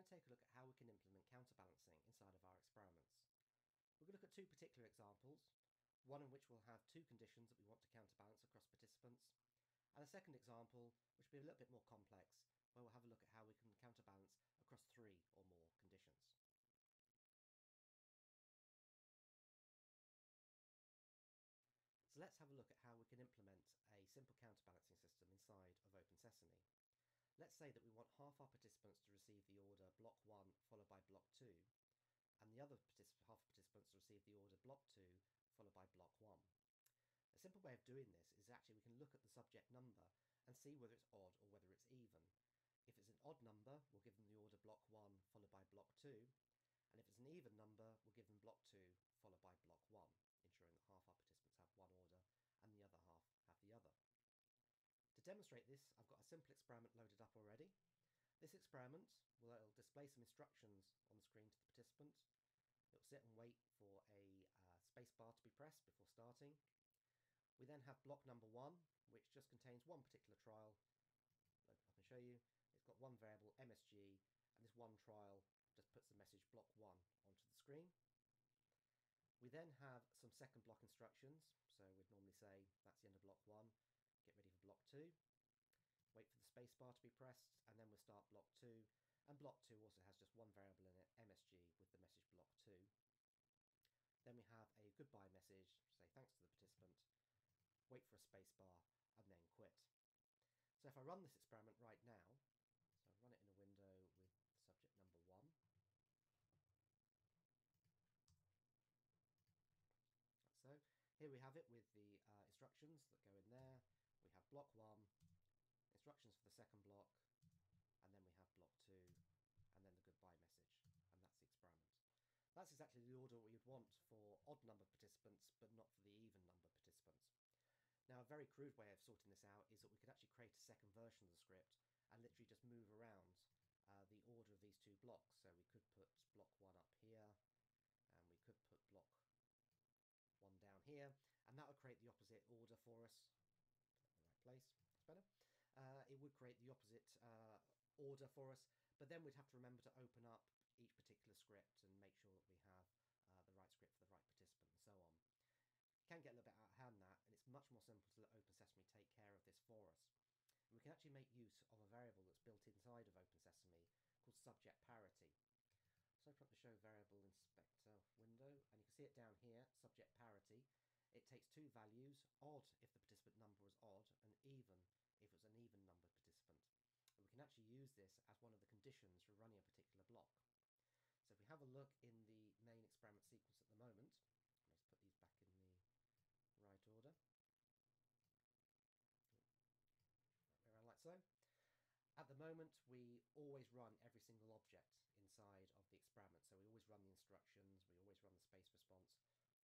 going to take a look at how we can implement counterbalancing inside of our experiments. We're going to look at two particular examples, one in which we'll have two conditions that we want to counterbalance across participants, and a second example, which will be a little bit more complex, where we'll have a look at how we can counterbalance across three or more conditions. So let's have a look at how we can implement a simple counterbalancing system inside of Open Sesame. Let's say that we want half our participants to receive the order block 1 followed by block 2 and the other particip half participants receive the order block 2 followed by block 1. A simple way of doing this is actually we can look at the subject number and see whether it's odd or whether it's even. If it's an odd number, we'll give them the order block 1 followed by block 2 and if it's an even number, we'll give them block 2 followed by block 1, ensuring that half our participants have one order and the other half have the other. To demonstrate this, I've got a simple experiment loaded up already. This experiment will uh, display some instructions on the screen to the participant. It will sit and wait for a uh, space bar to be pressed before starting. We then have block number one, which just contains one particular trial. I can show you. It's got one variable, MSG, and this one trial just puts the message block one onto the screen. We then have some second block instructions. So we'd normally say that's the end of block one get ready for block 2, wait for the spacebar to be pressed, and then we'll start block 2. And block 2 also has just one variable in it, MSG, with the message block 2. Then we have a goodbye message, say thanks to the participant, wait for a spacebar, and then quit. So if I run this experiment right now, so I run it in a window with subject number 1, so here we have it with the uh, instructions that go in there we have block one, instructions for the second block, and then we have block two, and then the goodbye message, and that's the experiment. That's exactly the order we would want for odd number participants, but not for the even number participants. Now, a very crude way of sorting this out is that we could actually create a second version of the script and literally just move around uh, the order of these two blocks. So we could put block one up here, and we could put block one down here, and that would create the opposite order for us place. That's better. Uh, it would create the opposite uh, order for us, but then we'd have to remember to open up each particular script and make sure that we have uh, the right script for the right participant and so on. It can get a little bit out of hand that, and it's much more simple to let Open Sesame take care of this for us. And we can actually make use of a variable that's built inside of Open Sesame called subject parity. So open up the show variable inspector window, and you can see it down here, subject parity. It takes two values, odd if the participant number was odd and even if it was an even number participant. And we can actually use this as one of the conditions for running a particular block. So if we have a look in the main experiment sequence at the moment, let's put these back in the right order. Around like so. At the moment, we always run every single object inside of the experiment. So we always run the instructions, we always run the space response,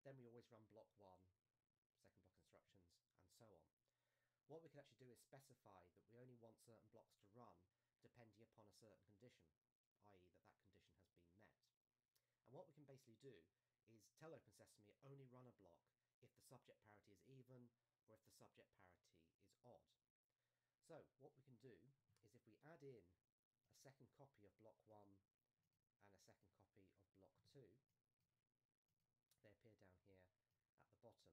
then we always run block one, second block instructions, and so on. What we can actually do is specify that we only want certain blocks to run depending upon a certain condition, i.e. that that condition has been met. And what we can basically do is tell Open Sesame only run a block if the subject parity is even or if the subject parity is odd. So what we can do is if we add in a second copy of block 1 and a second copy of block 2, they appear down here at the bottom.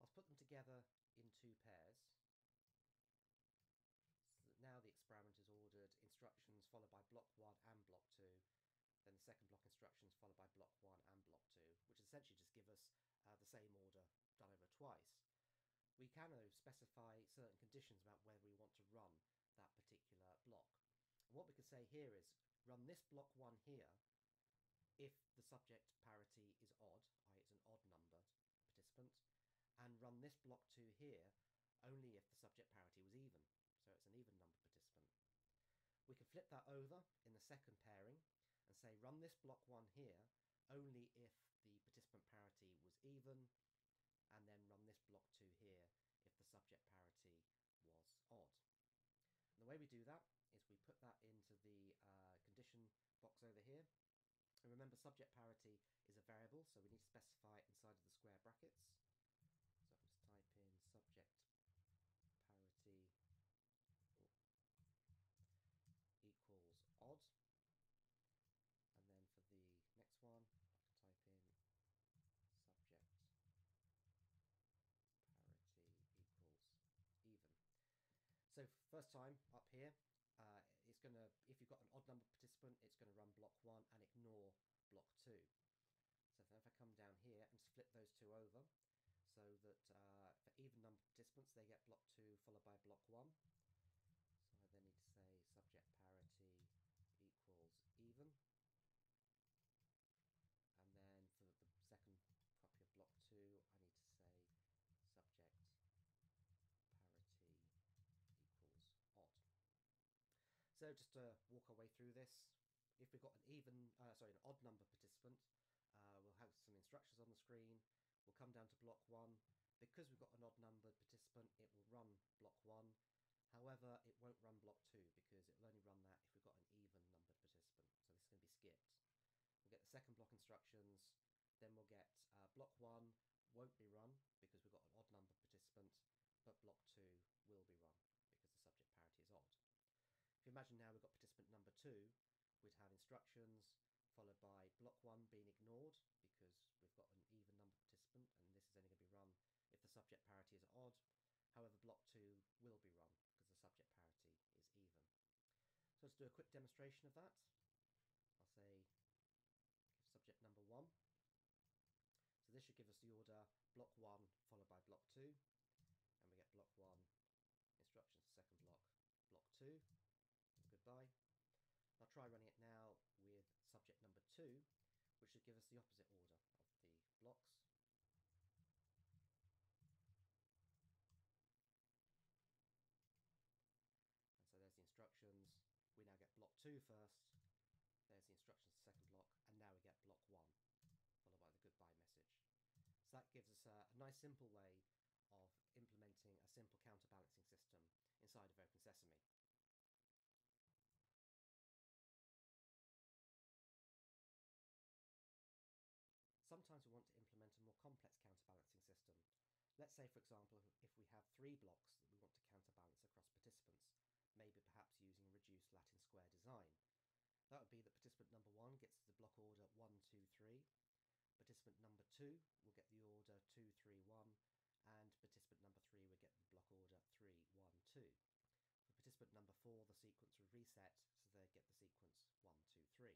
I'll put them together in two pairs. So now the experiment is ordered instructions followed by block 1 and block 2, then the second block instructions followed by block 1 and block 2, which essentially just give us uh, the same order done over twice. We can though specify certain conditions about whether we want to run that particular block. What we can say here is run this block 1 here if the subject parity is odd, i.e. it's an odd numbered participant, and run this block 2 here only if the subject parity was even, so it's an even numbered participant. We can flip that over in the second pairing and say run this block 1 here only if the participant parity was even, and then run this block 2 here if the subject parity was odd. And the way we do that is we put that into the uh, condition box over here and remember, subject parity is a variable, so we need to specify it inside of the square brackets. So I'll just type in subject parity equals first time up here, uh, it's going to, if you've got an odd number participant, it's going to run block one and ignore block two. So if I come down here and flip those two over, so that uh, for even number participants, they get block two followed by block one. So I then need to say subject parity equals even. And then for the second copy of block two, I need to say subject parity equals odd. Just to walk our way through this, if we've got an even, uh, sorry, an odd number participant, uh, we'll have some instructions on the screen. We'll come down to block one. Because we've got an odd numbered participant, it will run block one. However, it won't run block two because it will only run that if we've got an even numbered participant. So this is going to be skipped. We'll get the second block instructions. Then we'll get uh, block one won't be run because we've got an odd numbered participant, but block two will be run because the subject parity is odd. Imagine now we've got participant number two, we'd have instructions followed by block one being ignored because we've got an even number participant and this is only going to be run if the subject parity is odd. However, block two will be run because the subject parity is even. So let's do a quick demonstration of that. I'll say subject number one. So this should give us the order block one followed by block two and we get block one instructions second block block two I'll try running it now with subject number two, which should give us the opposite order of the blocks. And so there's the instructions. We now get block two first. There's the instructions second block, and now we get block one, followed by the goodbye message. So that gives us a, a nice simple way of implementing a simple counterbalancing system inside of OpenSesame. Sometimes say, for example, if we have three blocks that we want to counterbalance across participants, maybe perhaps using reduced Latin square design. That would be that participant number one gets the block order 1, 2, 3. Participant number two will get the order 2, 3, 1. And participant number three will get the block order 3, 1, 2. For participant number four, the sequence will reset, so they get the sequence 1, 2, 3.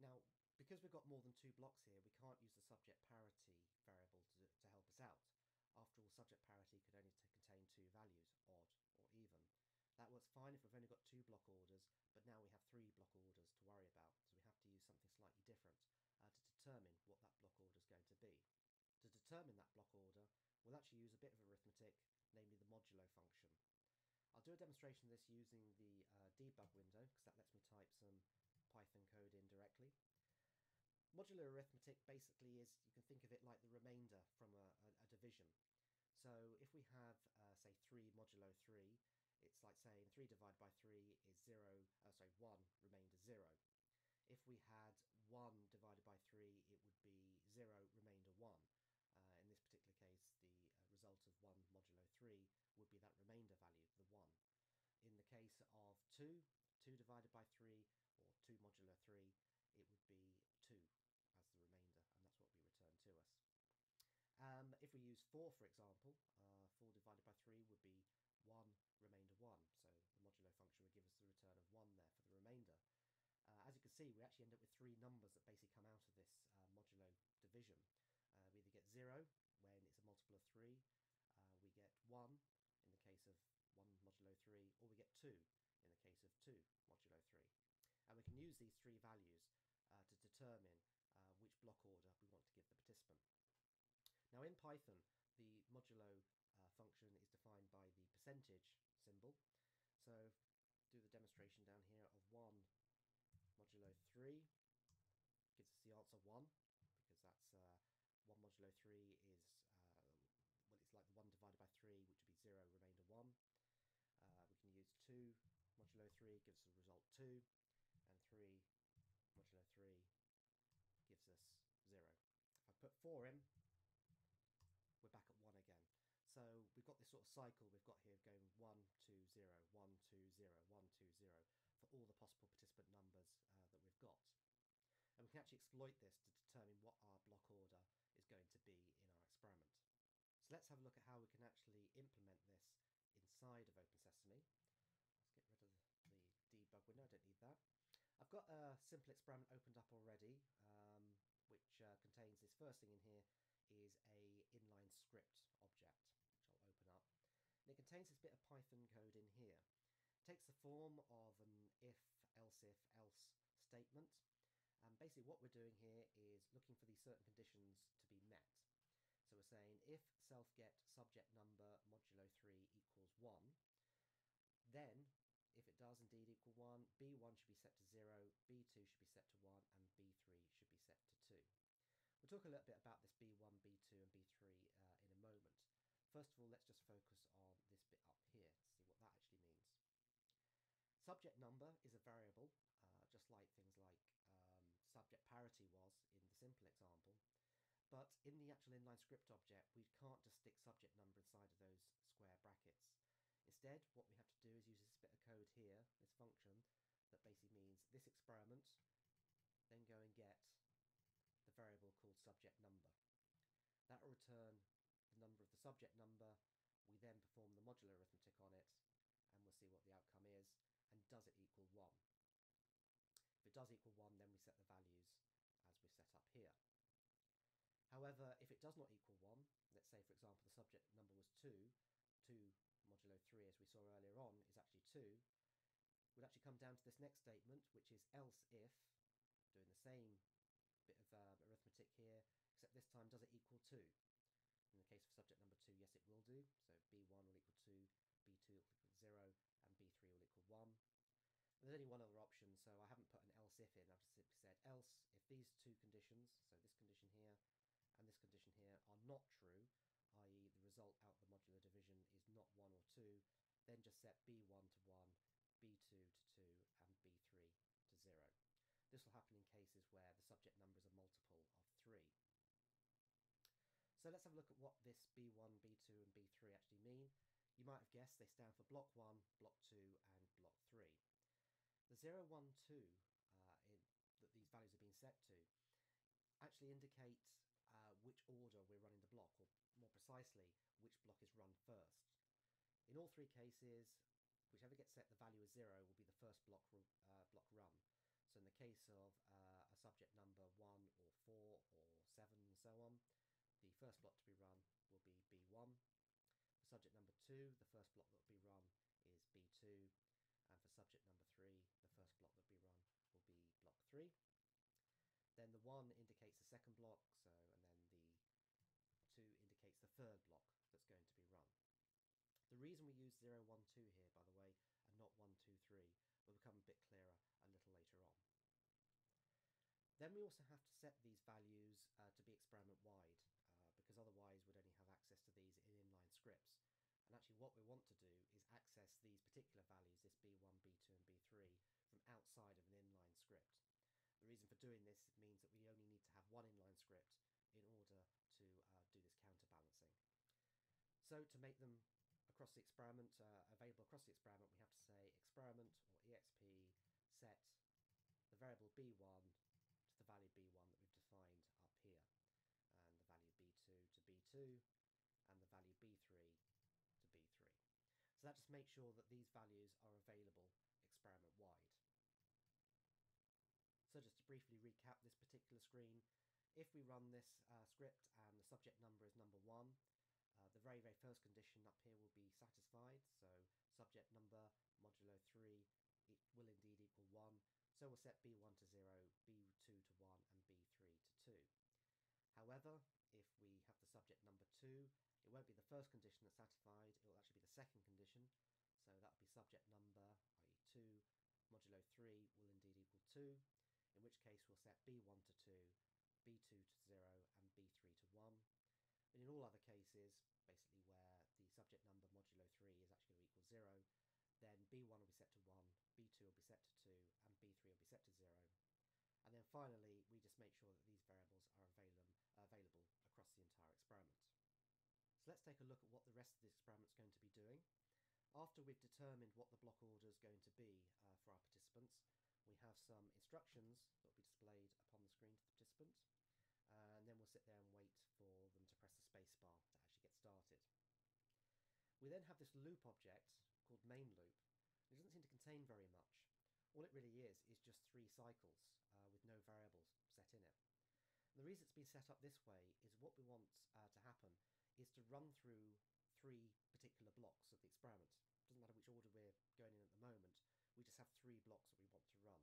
Now, because we've got more than two blocks here, we can't use the subject parity variable to, to help us out. After all, subject parity could only contain two values, odd or even. That works fine if we've only got two block orders, but now we have three block orders to worry about, so we have to use something slightly different uh, to determine what that block order is going to be. To determine that block order, we'll actually use a bit of arithmetic, namely the modulo function. I'll do a demonstration of this using the uh, debug window, because that lets me type some Python code in directly. Modular arithmetic basically is, you can think of it like the remainder from a, a, a division. So if we have, uh, say, 3 modulo 3, it's like saying 3 divided by 3 is 0, uh, sorry, 1, remainder 0. If we had 1 divided by 3, it would be 0, remainder 1. Uh, in this particular case, the uh, result of 1 modulo 3 would be that remainder value, the 1. In the case of 2, 2 divided by 3, or 2 modulo 3, it would be 2 to us. Um, if we use 4, for example, uh, 4 divided by 3 would be 1 remainder 1. So the modulo function would give us the return of 1 there for the remainder. Uh, as you can see, we actually end up with three numbers that basically come out of this uh, modulo division. Uh, we either get 0 when it's a multiple of 3, uh, we get 1 in the case of 1 modulo 3, or we get 2 in the case of 2 modulo 3. And we can use these three values uh, to determine which block order we want to give the participant. Now in Python, the modulo uh, function is defined by the percentage symbol. So do the demonstration down here of 1 modulo 3 gives us the answer 1 because that's uh, 1 modulo 3 is, uh, well it's like 1 divided by 3 which would be 0 remainder 1. Uh, we can use 2 modulo 3 gives us the result 2 and 3 modulo 3 gives us 0. If I put 4 in, cycle we've got here going 1, 2, 0, 1, 2, 0, 1, 2, 0 for all the possible participant numbers uh, that we've got. And we can actually exploit this to determine what our block order is going to be in our experiment. So let's have a look at how we can actually implement this inside of OpenSesame. Let's get rid of the debug window, I don't need that. I've got a simple experiment opened up already, um, which uh, contains this first thing in here is a inline script object. And it contains this bit of Python code in here. It takes the form of an if, else if, else statement. And basically what we're doing here is looking for these certain conditions to be met. So we're saying if self get subject number modulo 3 equals 1, then if it does indeed equal 1, B1 should be set to 0, B2 should be set to 1, and B3 should be set to 2. We'll talk a little bit about this B1, B2, and B3 uh, in a moment. First of all, let's just focus on this bit up here to see what that actually means. Subject number is a variable, uh, just like things like um, subject parity was in the simple example. But in the actual inline script object, we can't just stick subject number inside of those square brackets. Instead, what we have to do is use this bit of code here, this function, that basically means this experiment, then go and get the variable called subject number. That will return the number of the subject number. We then perform the modular arithmetic on it, and we'll see what the outcome is, and does it equal 1. If it does equal 1, then we set the values as we set up here. However, if it does not equal 1, let's say for example the subject number was 2, 2 modulo 3 as we saw earlier on is actually 2, we'd actually come down to this next statement which is else if, doing the same bit of uh, arithmetic here, except this time does it equal 2? Case of subject number 2, yes it will do, so B1 will equal 2, B2 will equal 0, and B3 will equal 1. And there's only one other option, so I haven't put an else if in, I've simply said else if these two conditions, so this condition here and this condition here, are not true, i.e. the result out of the modular division is not 1 or 2, then just set B1 to 1, B2 to 2, and B3 to 0. This will happen in cases where the subject number is a multiple of 3. So let's have a look at what this B1, B2, and B3 actually mean. You might have guessed they stand for block 1, block 2, and block 3. The 0, 1, 2 uh, in, that these values have been set to actually indicate uh, which order we're running the block, or more precisely, which block is run first. In all three cases, whichever gets set the value as zero will be the first block, uh, block run. So in the case of uh, a subject number 1 or 4 or 7 and so on, first block to be run will be B1. For subject number 2, the first block that will be run is B2. And for subject number 3, the first block that will be run will be block 3. Then the 1 indicates the second block, so and then the 2 indicates the third block that's going to be run. The reason we use 0, 1, 2 here, by the way, and not 1, 2, 3, will become a bit clearer a little later on. Then we also have to set these values uh, to be experiment wide, because otherwise we'd only have access to these in inline scripts. And actually what we want to do is access these particular values, this B1, B2 and B3, from outside of an inline script. The reason for doing this means that we only need to have one inline script in order to uh, do this counterbalancing. So to make them across the experiment, uh, available across the experiment, we have to say experiment or exp set the variable b1 to the value b1 that we've defined up here, and the value b2 to b2, and the value b3 to b3. So that just makes sure that these values are available experiment wide. So just to briefly recap this particular screen, if we run this uh, script and the subject number is number one, uh, the very, very first condition up here will be satisfied. So subject number modulo 3 it will indeed equal 1. So we'll set B1 to 0, B2 to 1, and B3 to 2. However, if we have the 2, it won't be the first condition that's satisfied, it will actually be the second condition. So that will be subject number, i.e. 2, modulo 3 will indeed equal 2 in which case we'll set B1 to 2, B2 to 0, and B3 to 1. And in all other cases, basically where the subject number modulo 3 is actually going to equal 0, then B1 will be set to 1, B2 will be set to 2, and B3 will be set to 0. And then finally, we just make sure that these variables are available, available across the entire experiment. So let's take a look at what the rest of this experiment is going to be doing. After we've determined what the block order is going to be uh, for our participants, we have some instructions that will be displayed upon the screen to the participants and then we'll sit there and wait for them to press the spacebar to actually get started. We then have this loop object called main loop. It doesn't seem to contain very much. all it really is is just three cycles uh, with no variables set in it. And the reason it's been set up this way is what we want uh, to happen is to run through three particular blocks of the experiment. Doesn't matter which order we're going in at the moment, we just have three blocks that we want to run.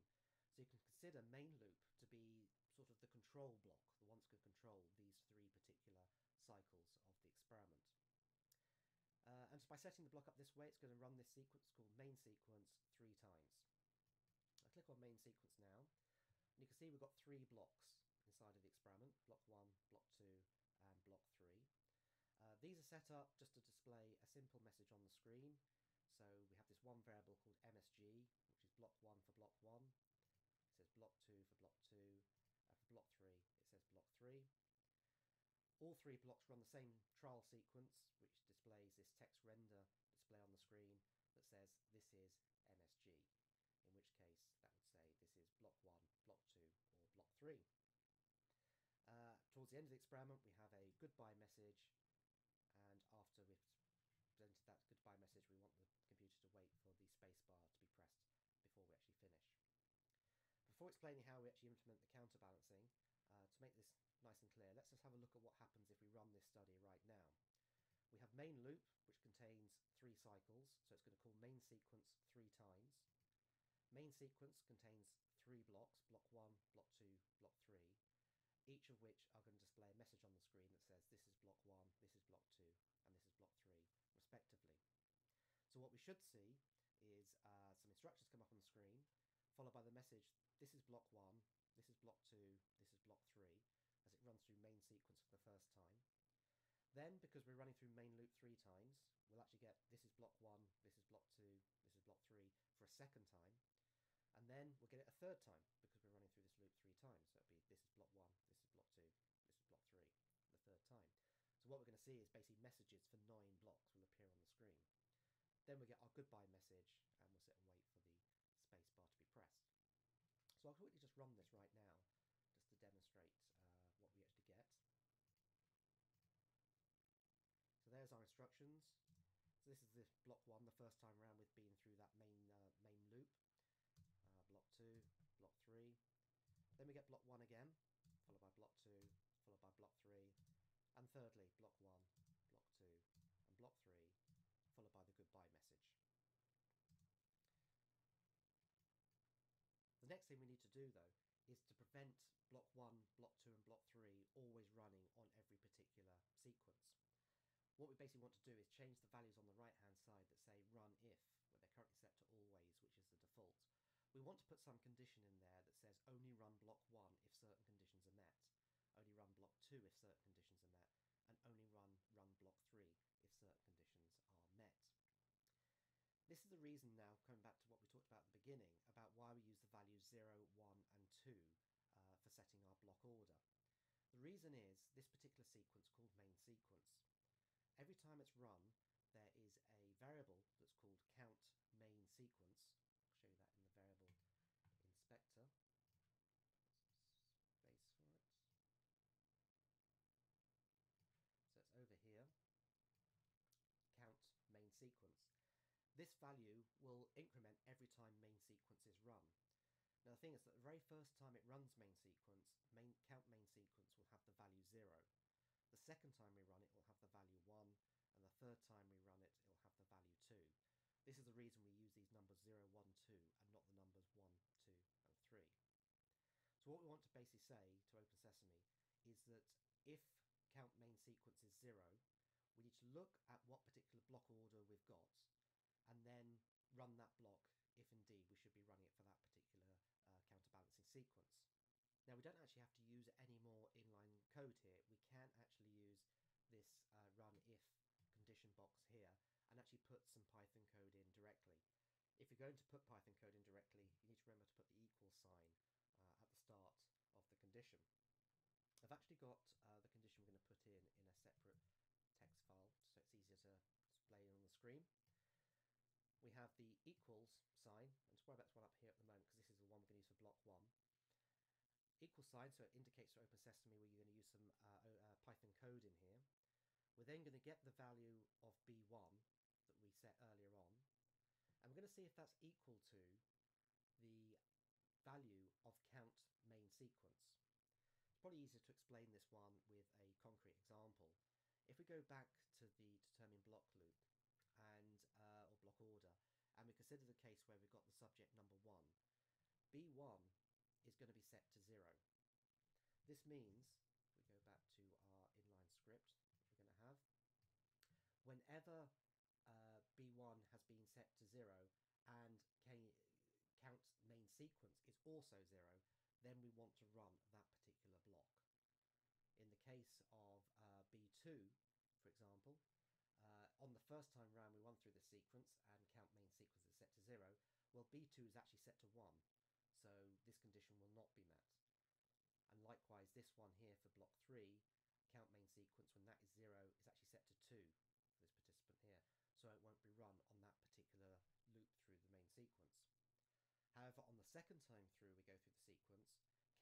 So you can consider main loop to be sort of the control block, the one that control these three particular cycles of the experiment. Uh, and by setting the block up this way, it's going to run this sequence called main sequence three times. I click on main sequence now, and you can see we've got three blocks inside of the experiment, block 1, block 2 and block 3. These are set up just to display a simple message on the screen. So we have this one variable called MSG, which is block 1 for block 1. It says block 2 for block 2. And for block 3, it says block 3. All three blocks run the same trial sequence, which displays this text render display on the screen that says this is MSG, in which case that would say this is block 1, block 2, or block 3. Uh, towards the end of the experiment, we have a goodbye message, after we've presented that goodbye message, we want the computer to wait for the spacebar to be pressed before we actually finish. Before explaining how we actually implement the counterbalancing, uh, to make this nice and clear, let's just have a look at what happens if we run this study right now. We have main loop, which contains three cycles, so it's going to call main sequence three times. Main sequence contains three blocks, block 1, block 2, block 3, each of which are going to display a message on the screen that says this is block 1, this is block 2, and this is block 3, respectively. So what we should see is uh, some instructions come up on the screen, followed by the message, this is block 1, this is block 2, this is block 3, as it runs through main sequence for the first time. Then, because we're running through main loop three times, we'll actually get this is block 1, this is block 2, this is block 3 for a second time. And then we'll get it a third time because we're running through this loop three times. So it'll be this is block 1, this is block 2, this is block 3 the third time. So what we're going to see is basically messages for nine blocks will appear on the screen. Then we get our goodbye message and we'll sit and wait for the spacebar to be pressed. So I'll quickly just run this right now just to demonstrate uh, what we actually get. So there's our instructions. So this is the block one, the first time around we've been through that main uh, main loop. Uh, block two, block three. Then we get block one again, followed by block two, followed by block three, and thirdly block one, block two, and block three, followed by the goodbye message. The next thing we need to do though is to prevent block 1, block 2 and block 3 always running on every particular sequence. What we basically want to do is change the values on the right hand side that say run if, where they're currently set to always, which is the default. We want to put some condition in there that says only run block 1 if certain conditions are met, only run block 2 if certain conditions are met, and only run run block 3 if certain conditions are met. This is the reason now, coming back to what we talked about at the beginning, about why we use the values 0, 1 and 2 uh, for setting our block order. The reason is this particular sequence called main sequence. Every time it's run, there is a variable that's called count main sequence. I'll show you that in the variable inspector. Space for it. So it's over here. Count main sequence. This value will increment every time main sequence is run. Now the thing is that the very first time it runs main sequence, main count main sequence will have the value 0. The second time we run it will have the value 1, and the third time we run it, it will have the value 2. This is the reason we use these numbers 0, 1, 2, and not the numbers 1, 2, and 3. So what we want to basically say to Open Sesame is that if count main sequence is 0, we need to look at what particular block order we've got and then run that block if indeed we should be running it for that particular uh, counterbalancing sequence. Now we don't actually have to use any more inline code here. We can actually use this uh, run if condition box here and actually put some Python code in directly. If you're going to put Python code in directly, you need to remember to put the equal sign uh, at the start of the condition. I've actually got uh, the condition we're going to put in in a separate text file so it's easier to display on the screen we have the equals sign, worry about this one up here at the moment because this is the one we're going to use for block one. Equal sign, so it indicates to Open Sesame where you're going to use some uh, uh, Python code in here. We're then going to get the value of B1 that we set earlier on, and we're going to see if that's equal to the value of count main sequence. It's probably easier to explain this one with a concrete example. If we go back to the determine block loop and uh, or block order and we consider the case where we've got the subject number 1, B1 is going to be set to 0. This means, we go back to our inline script we're going to have, whenever uh, B1 has been set to 0 and K count main sequence is also 0, then we want to run that particular block. In the case of uh, B2, for example, on the first time round we run through the sequence and count main sequence is set to 0, well B2 is actually set to 1, so this condition will not be met. And likewise this one here for block 3, count main sequence when that is 0 is actually set to 2 for this participant here, so it won't be run on that particular loop through the main sequence. However, on the second time through we go through the sequence,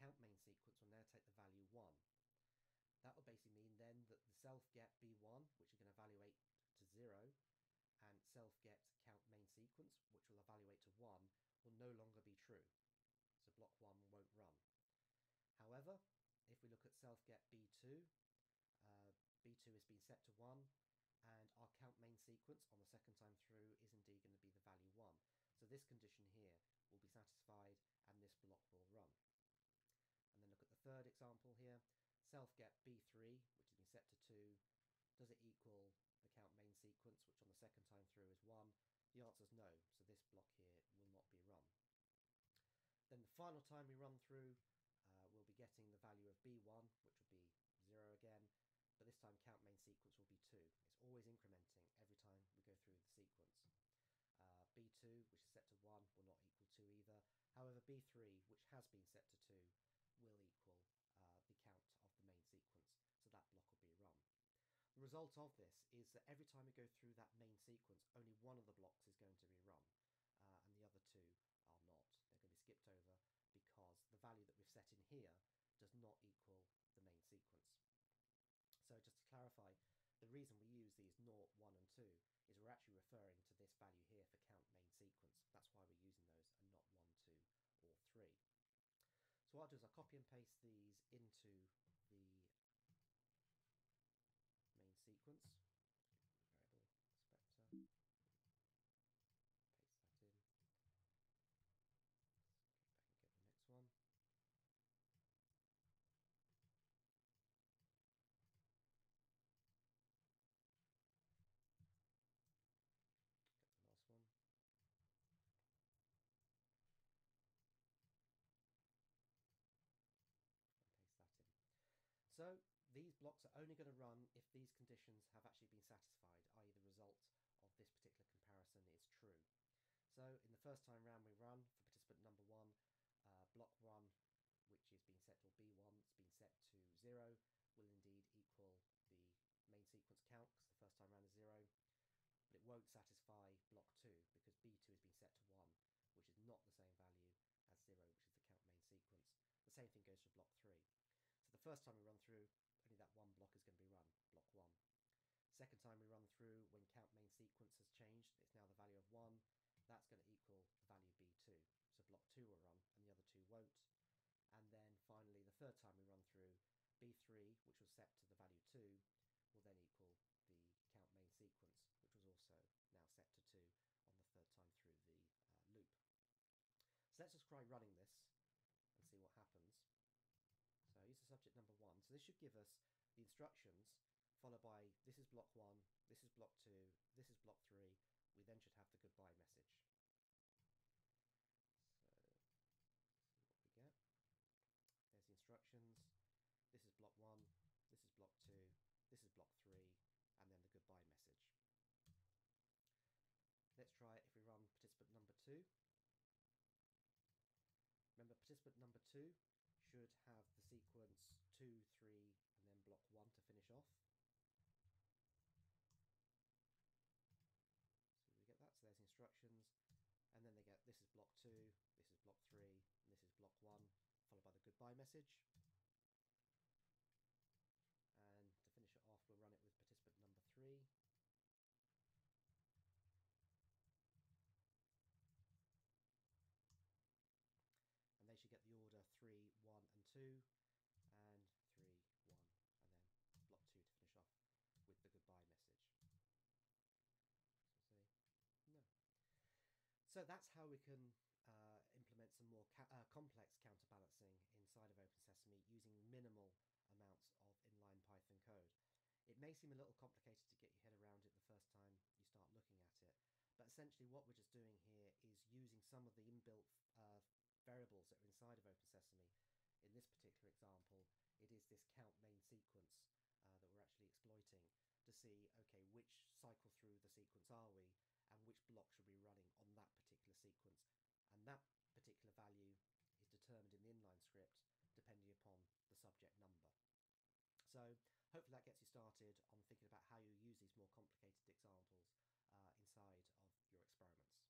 count main sequence will now take the value 1. That will basically mean then that the self get B1, which going to evaluate 0, and self get count main sequence, which will evaluate to 1, will no longer be true. So block 1 won't run. However, if we look at self get B2, uh, B2 has been set to 1, and our count main sequence on the second time through is indeed going to be the value 1. So this condition here will be satisfied and this block will run. And then look at the third example here self get B3, which has been set to 2, does it equal sequence, which on the second time through is 1? The answer is no, so this block here will not be run. Then the final time we run through, uh, we'll be getting the value of B1, which will be 0 again, but this time count main sequence will be 2. It's always incrementing every time we go through the sequence. Uh, B2, which is set to 1, will not equal 2 either. However, B3, which has been set to 2, will equal uh, the count of the main sequence, so that block will be run. The result of this is that every time we go through that main sequence, only one of the blocks is going to be run, uh, and the other two are not. They're going to be skipped over because the value that we've set in here does not equal the main sequence. So just to clarify, the reason we use these 0, 1 and 2 is we're actually referring to this value here for count main sequence. That's why we're using those and not 1, 2 or 3. So what I'll do is I'll copy and paste these into the main sequence. Variable inspector. Paste that in. Let's go back and get the next one. Get the last one. So these blocks are only going to run if these conditions have actually been satisfied, i.e. the result of this particular comparison is true. So in the first time round we run for participant number one, uh, block one, which is being set to B1, it's been set to zero, will indeed equal the main sequence count because the first time round is zero, but it won't satisfy block two because B2 has been set to one, which is not the same value as zero, which is the count main sequence. The same thing goes for block three. So the first time we run through, that one block is going to be run, block 1. Second time we run through, when count main sequence has changed, it's now the value of 1, that's going to equal the value B2. So block 2 will run, and the other two won't. And then finally, the third time we run through, B3, which was set to the value 2, will then equal the count main sequence, which was also now set to 2 on the third time through the uh, loop. So let's just try running this and see what happens. So use the subject number one. So this should give us the instructions followed by this is block one, this is block two, this is block three. We then should have the goodbye message. So what we get. There's the instructions. This is block one, this is block two, this is block three, and then the goodbye message. Let's try it if we run participant number two. Remember participant number two should have the sequence 2, 3, and then block 1 to finish off. So we get that, so there's instructions, and then they get this is block 2, this is block 3, and this is block 1, followed by the goodbye message. And to finish it off, we'll run it with participant number 3. 2 and 3, 1, and then block 2 to finish off with the goodbye message. So no. So that's how we can uh, implement some more uh, complex counterbalancing inside of Open Sesame using minimal amounts of inline Python code. It may seem a little complicated to get your head around it the first time you start looking at it, but essentially what we're just doing here is using some of the inbuilt uh, variables that are inside of Open Sesame. In this particular example, it is this count main sequence uh, that we're actually exploiting to see, okay, which cycle through the sequence are we and which block should be running on that particular sequence. And that particular value is determined in the inline script depending upon the subject number. So hopefully that gets you started on thinking about how you use these more complicated examples uh, inside of your experiments.